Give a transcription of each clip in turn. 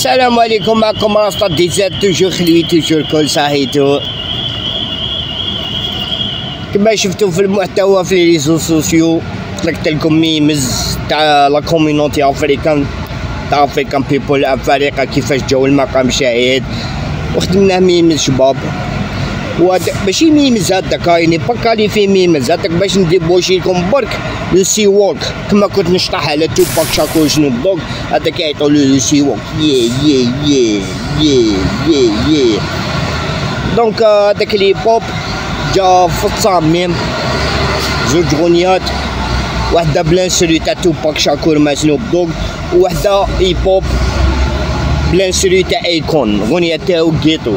السلام عليكم معكم راسطة ديزات توجور خلوي توجور كل صحيتو كما شفتو في المحتوى في ريزو سوسيو طلقت لكم ميمز تاع لا كوميونيتي افريكان تاع افريكان بيبول افريقيا كيفاش جاو المقام شاهد وخدمنا ميمز شباب وبشي ميمز هذاك يعني في ميمز هذاك باش بوشي لكم برك سي ووك كما كنت نشطح على توباك شاكو سنوب دوغ هذا كيعيطوا له سي ووك يي يي يي يي يي يي دونك هذاك لي بوب جا في التصاميم زوج غنيات وحده بلان سولي تاع توباك شاكور مع سنوب دوغ وحده هيبوب هوب بلان سولي تاع ايكون غنية تاعو جيتو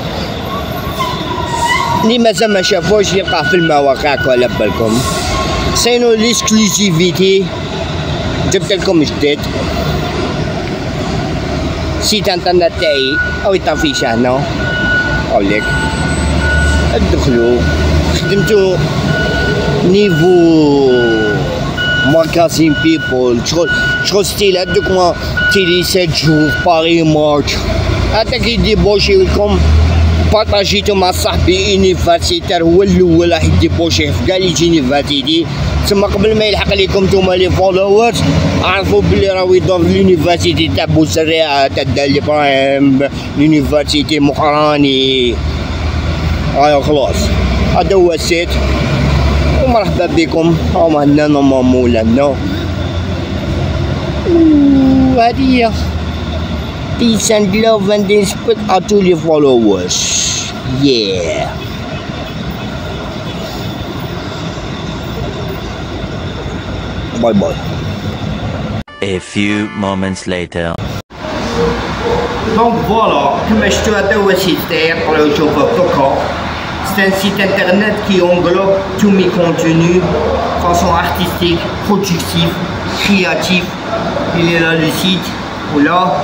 اللي مازال ما شافوش يلقاه في المواقع كولا بالكم سينو ليسكليزيفيتي جبت لكم جديد سيت انترنت تاعي او يطفيش هنا اقولك ادخلوا خدمتو نيفو ماكاسين بيبول شغل شغل ستيل هادوك ما تيلي سات جو باري ماتش هذا كي بوشي لكم بارطاجيتو مع صاحبي انيفرسيتير هو الاول راح يديبوشيه في كاع لي جينيفاتيدي تما قبل ما يلحق ليكم نتوما لي فولورز عرفوا بلي راه يدور لونيفرسيتي تاع بوسريا تاع دال ابراهيم لونيفرسيتي مقراني هاي خلاص هذا هو السيت ومرحبا بكم هاهما هنا نورمالمون ولا هنا وهذه هي peace and love and the spit à tous followers. Yeah. Bye bye. A few moments later. Donc voilà, je te à aussi, pour le chauffeur Coco. C'est un site internet qui englobe tous mes contenus, façon artistique, productif, créatif. Il est là le site, ou là,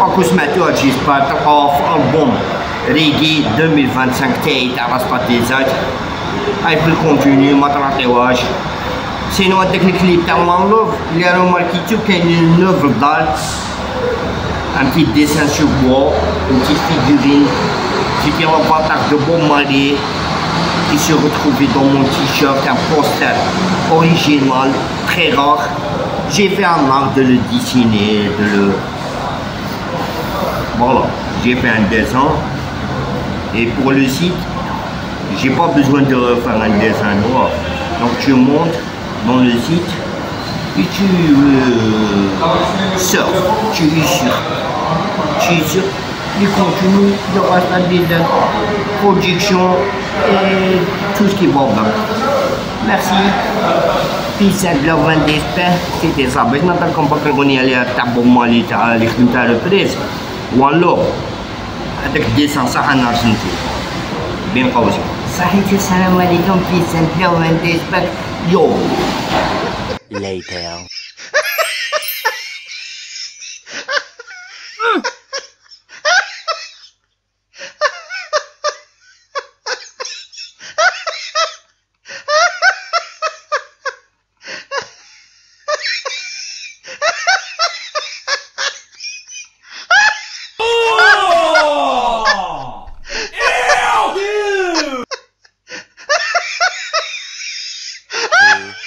en cosmetology part of album Reggae 2025 تاعي تاع continuer هاي في الكونتينيو ما طلعتيوهاش سينو هذاك الكليب تاع وان لوف اللي راه ماركيتو une œuvre d'art. un petit dessin sur bois, une petite figurine J'ai fait un contact de bon mari. qui se retrouvait dans mon t-shirt, un poster original, très rare. J'ai fait un art de le dessiner, de le voilà, j'ai fait un dessin. Et pour le site, j'ai pas besoin de refaire un dessin noir. Donc tu montes dans le site et tu euh, surfes, tu es sûr, tu es surfes tu continues de rester des production et tout ce qui va bien. Merci. Peace and love and c'était ça. Maintenant, tant qu'on peut qu'on y allait à Tabomali, à l'écriture de presse, والو هذاك الديسان صح انا رسمته بين قوسين صحيتي السلام عليكم في سنت لو عندي يو later